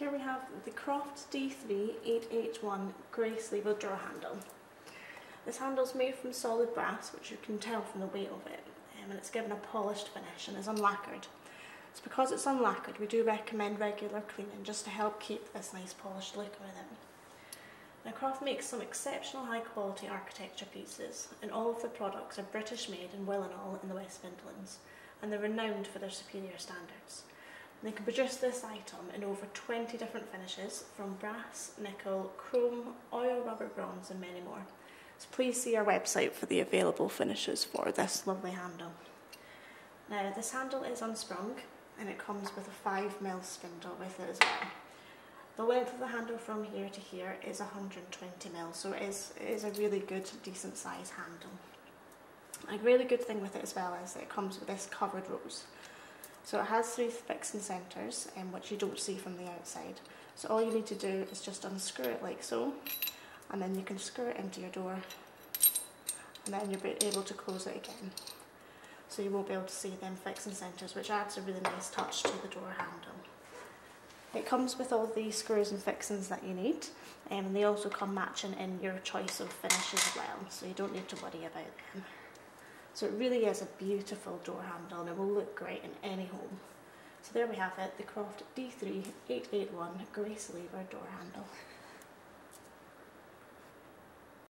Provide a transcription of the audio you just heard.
the Croft D3 Grace Lever door handle. This handle is made from solid brass, which you can tell from the weight of it, um, and it's given a polished finish and is unlacquered. So because it's unlacquered, we do recommend regular cleaning just to help keep this nice polished look with it. Now Croft makes some exceptional high quality architecture pieces and all of the products are British made in Willenhall in the West Midlands and they're renowned for their superior standards. They can produce this item in over 20 different finishes from brass, nickel, chrome, oil, rubbed, bronze and many more. So please see our website for the available finishes for this lovely handle. Now this handle is unsprung and it comes with a 5mm spindle with it as well. The length of the handle from here to here is 120mm so it is, it is a really good decent size handle. A really good thing with it as well is that it comes with this covered rose. So it has three fixing centres um, which you don't see from the outside. So all you need to do is just unscrew it like so and then you can screw it into your door and then you'll be able to close it again so you won't be able to see them fixing centres which adds a really nice touch to the door handle. It comes with all the screws and fixings that you need um, and they also come matching in your choice of finish as well so you don't need to worry about them. So it really is a beautiful door handle and it will look great in any home. So there we have it, the Croft D3 881 Grace Lever door handle.